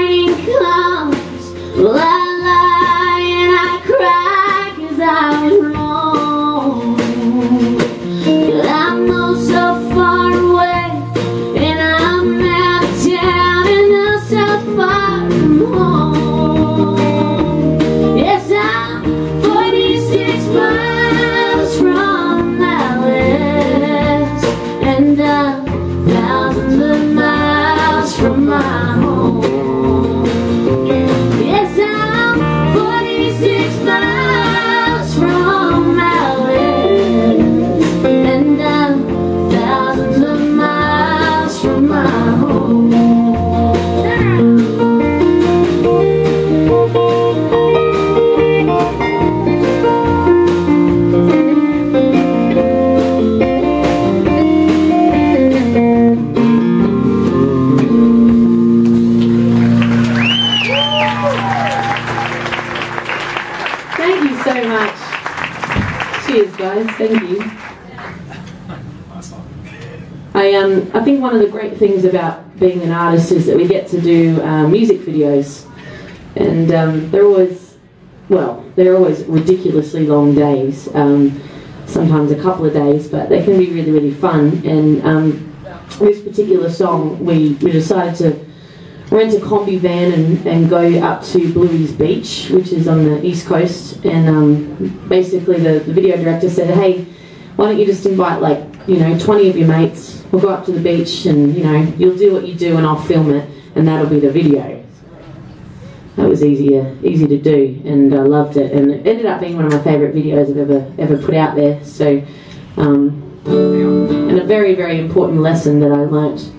morning comes, one of the great things about being an artist is that we get to do uh, music videos, and um, they're always well they're always ridiculously long days. Um, sometimes a couple of days, but they can be really really fun. And um, this particular song, we we decided to rent a combi van and, and go up to Bluey's Beach, which is on the east coast. And um, basically, the, the video director said, "Hey, why don't you just invite like you know 20 of your mates? We'll go up to the beach, and you know you'll do what you do, and I'll film it, and that'll be the video." That was easier, easy to do, and I loved it. And it ended up being one of my favourite videos I've ever ever put out there. So. Um, and a very, very important lesson that I learnt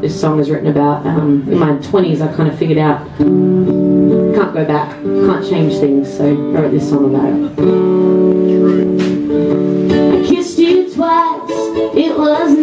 this song is written about. Um, in my 20s, I kind of figured out can't go back, can't change things, so I wrote this song about it. I kissed you twice, it was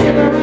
Zimmerman.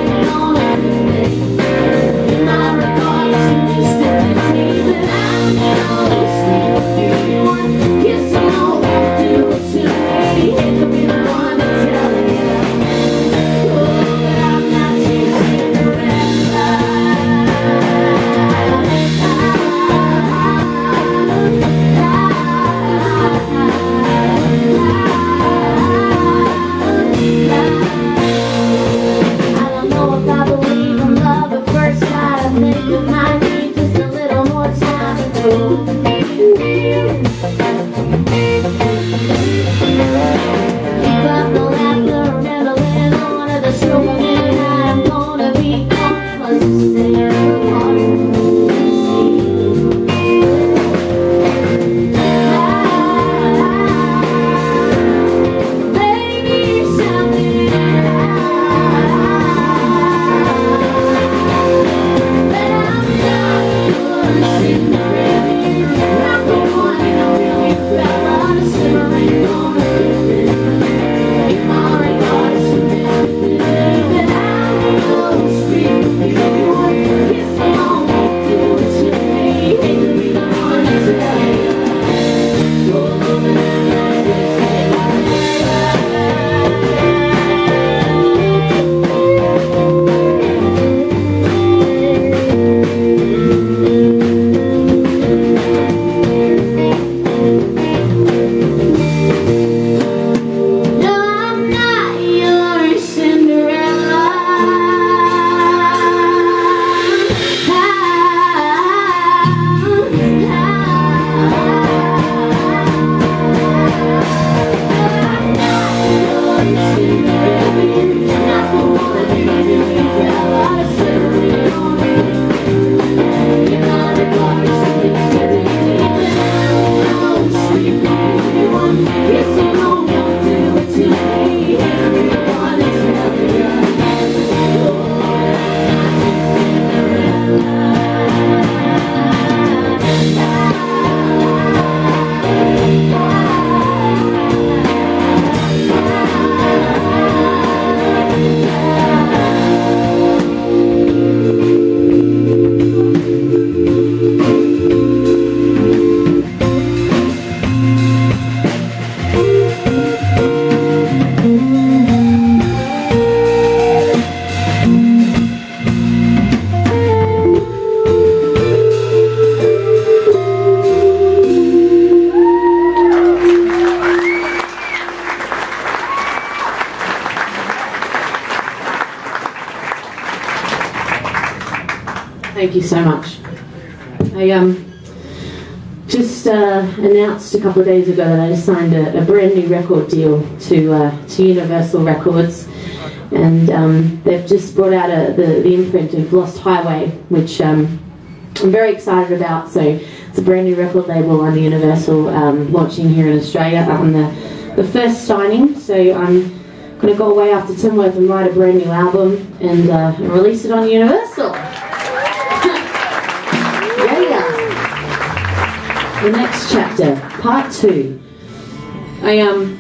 you so much. I um, just uh, announced a couple of days ago that I signed a, a brand new record deal to, uh, to Universal Records. And um, they've just brought out a, the, the imprint of Lost Highway, which um, I'm very excited about. So it's a brand new record label on the Universal um, launching here in Australia. I'm the, the first signing, so I'm going to go away after Tamworth and write a brand new album and, uh, and release it on Universal. The next chapter, part two. I um,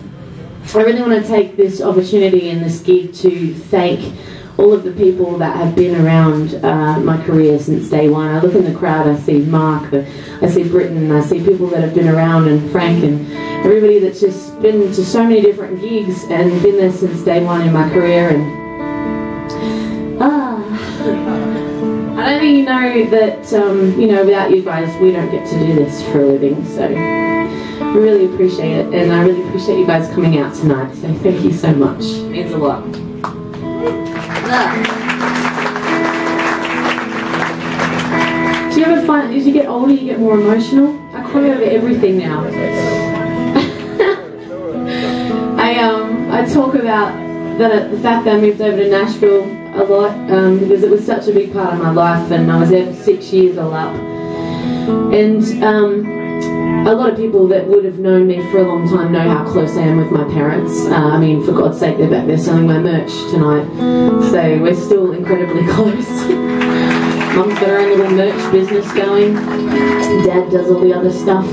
I really want to take this opportunity and this gig to thank all of the people that have been around uh, my career since day one. I look in the crowd, I see Mark, I see Britain, I see people that have been around, and Frank, and everybody that's just been to so many different gigs and been there since day one in my career. And Don't you know that um, you know without you guys, we don't get to do this for a living. So. I really appreciate it, and I really appreciate you guys coming out tonight. So thank you so much. It means a lot. Do you ever find, as you get older, you get more emotional? I cry over everything now. I um I talk about that the fact that I moved over to Nashville a lot um, because it was such a big part of my life, and I was there for six years all up. And um, a lot of people that would have known me for a long time know how close I am with my parents. Uh, I mean, for God's sake, they're back there selling my merch tonight. So we're still incredibly close. Mum's got her own little merch business going. Dad does all the other stuff.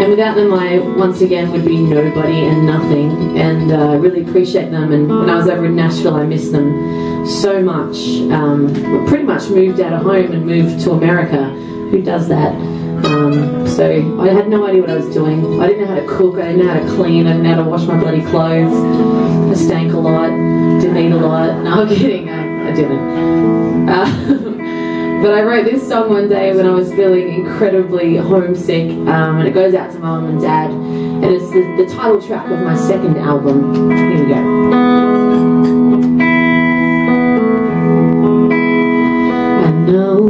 And without them, I once again would be nobody and nothing. And I uh, really appreciate them. And when I was over in Nashville, I missed them so much. Um, pretty much moved out of home and moved to America. Who does that? Um, so I had no idea what I was doing. I didn't know how to cook, I didn't know how to clean, I didn't know how to wash my bloody clothes. I stank a lot, didn't eat a lot. No, I'm kidding, I, I didn't. Uh, but I wrote this song one day when I was feeling incredibly homesick, um, and it goes out to mum and dad, and it's the, the title track of my second album. Here we go. I know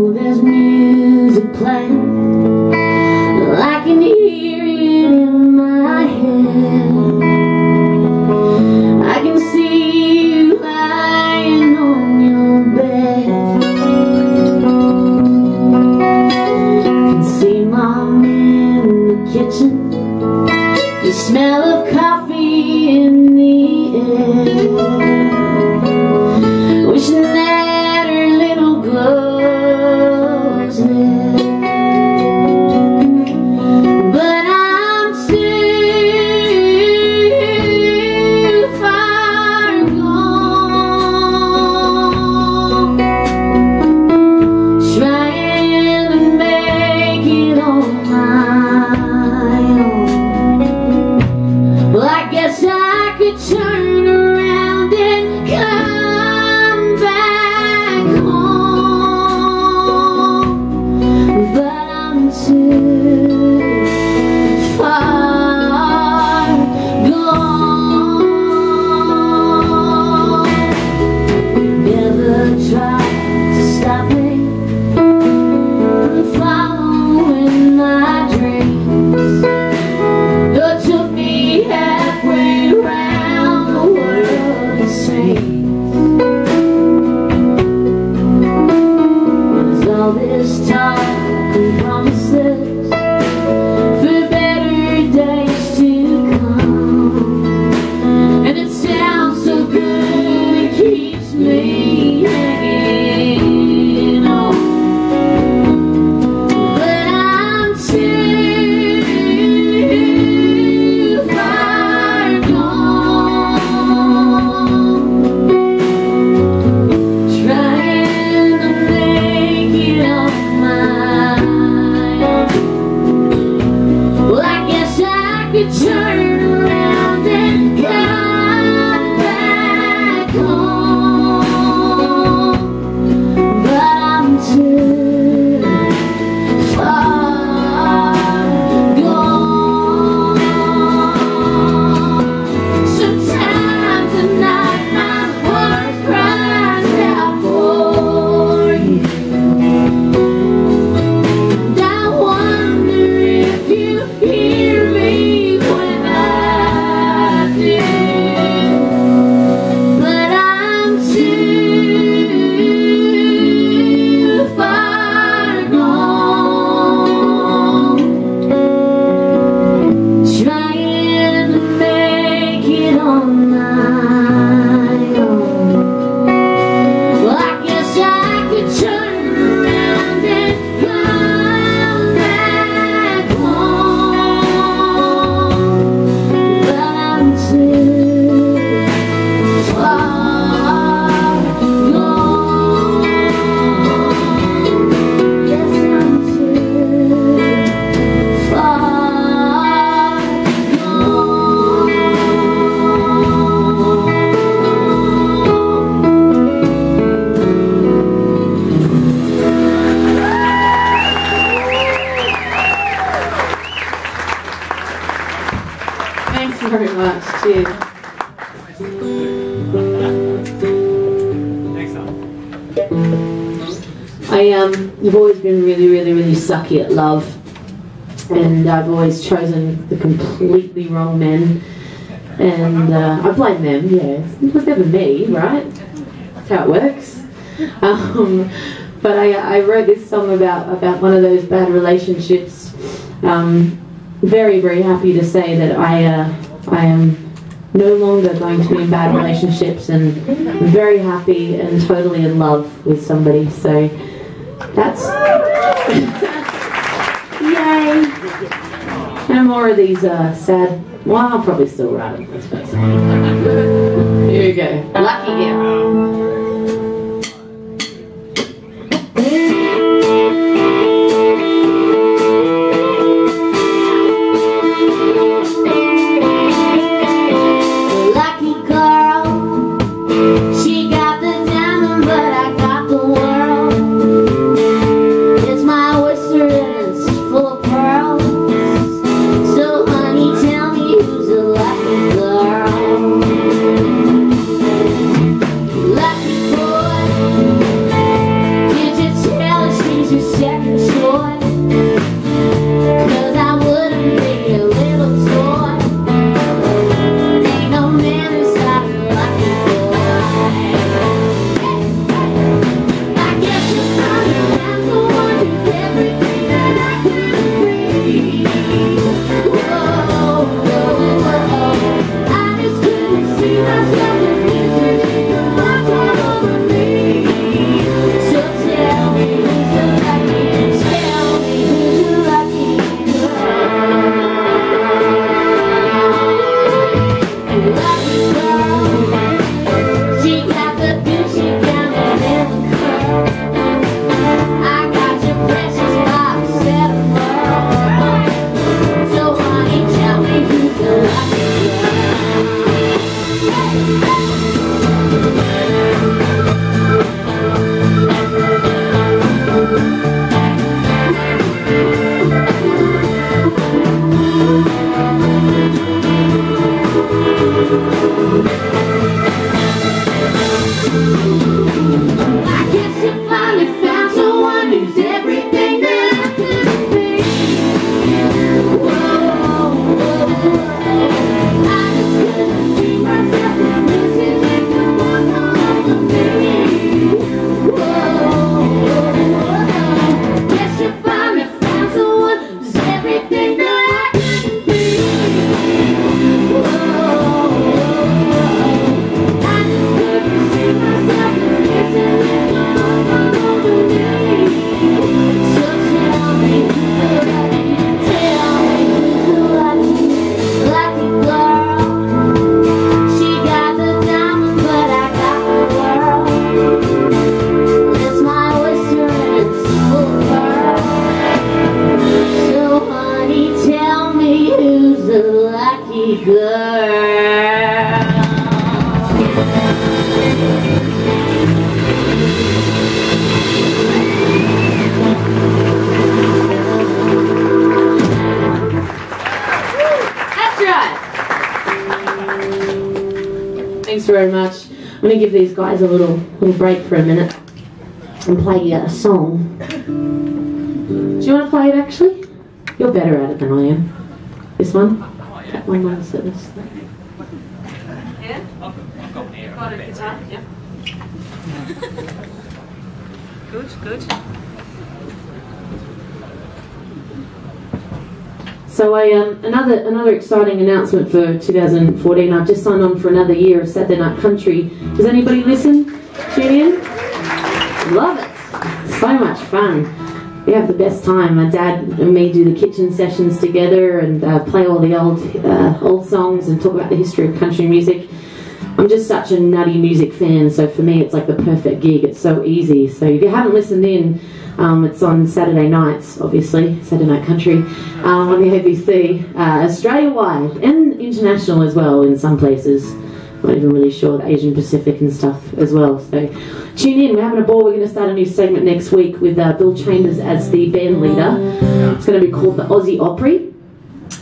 time. I um, have always been really, really, really sucky at love, and I've always chosen the completely wrong men, and uh, I blame them. Yeah, it was never me, right? That's how it works. Um, but I, I wrote this song about about one of those bad relationships. Um, very, very happy to say that I uh, I am no longer going to be in bad relationships and very happy and totally in love with somebody. So that's yay. No more of these uh, sad. Well, I'll probably still write them. Let's it. Here you go. Lucky girl. Guys a little little break for a minute and play you a song. Do you want to play it actually? You're better at it than I am. This one? That one this. Yeah? Got a guitar? Yeah. Good, good. So I um, another another exciting announcement for 2014. I've just signed on for another year of Saturday Night Country. Does anybody listen? Tune in. Love it. So much fun. We have the best time. My dad and me do the kitchen sessions together and uh, play all the old uh, old songs and talk about the history of country music. I'm just such a nutty music fan, so for me it's like the perfect gig. It's so easy. So if you haven't listened in, um, it's on Saturday nights, obviously, Saturday Night Country, um, on the ABC, uh, Australia wide and international as well in some places. Not even really sure, the Asian Pacific and stuff as well. So tune in, we're having a ball. We're going to start a new segment next week with uh, Bill Chambers as the band leader. It's going to be called the Aussie Opry.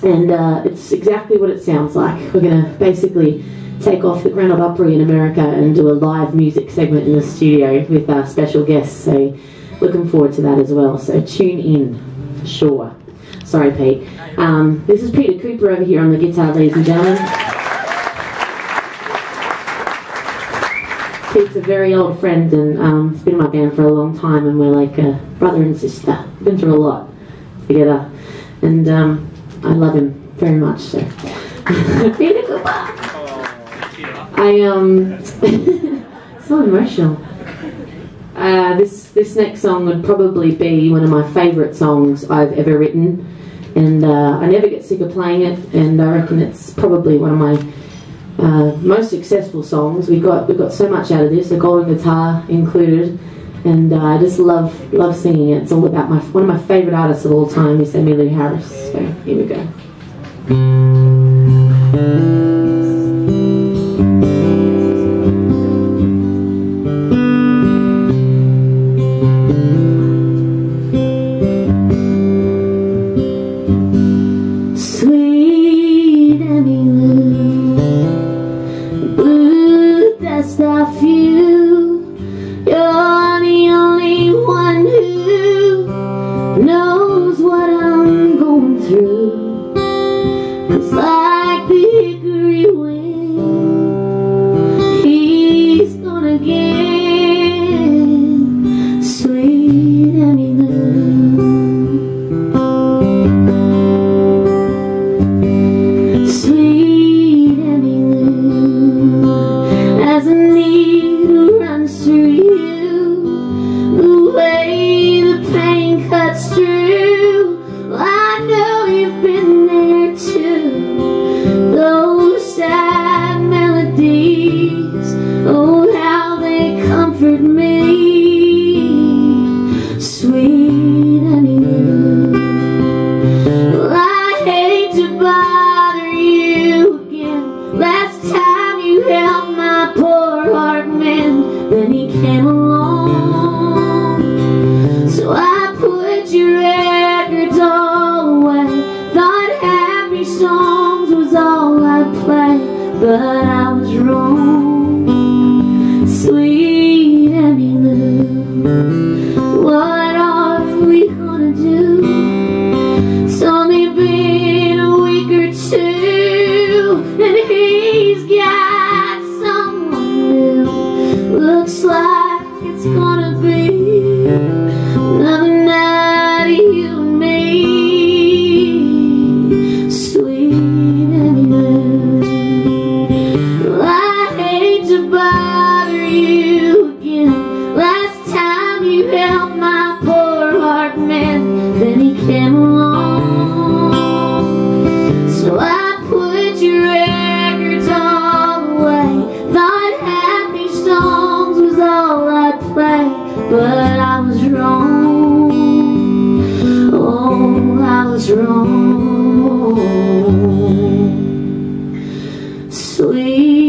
and uh, it's exactly what it sounds like. We're going to basically take off the Grand Ole Opry in America and do a live music segment in the studio with our special guests. So looking forward to that as well. So tune in for sure. Sorry, Pete. Um, this is Peter Cooper over here on the guitar, ladies and gentlemen. Pete's a very old friend and um, has been in my band for a long time, and we're like a brother and sister. We've been through a lot together, and um, I love him very much. So, Peter Cooper. I um, so emotional. Uh, this this next song would probably be one of my favourite songs I've ever written, and uh, I never get sick of playing it. And I reckon it's probably one of my uh, most successful songs. We got we got so much out of this, the golden guitar included, and uh, I just love love singing it. It's all about my one of my favourite artists of all time is Emmylou Harris. So here we go. Sweet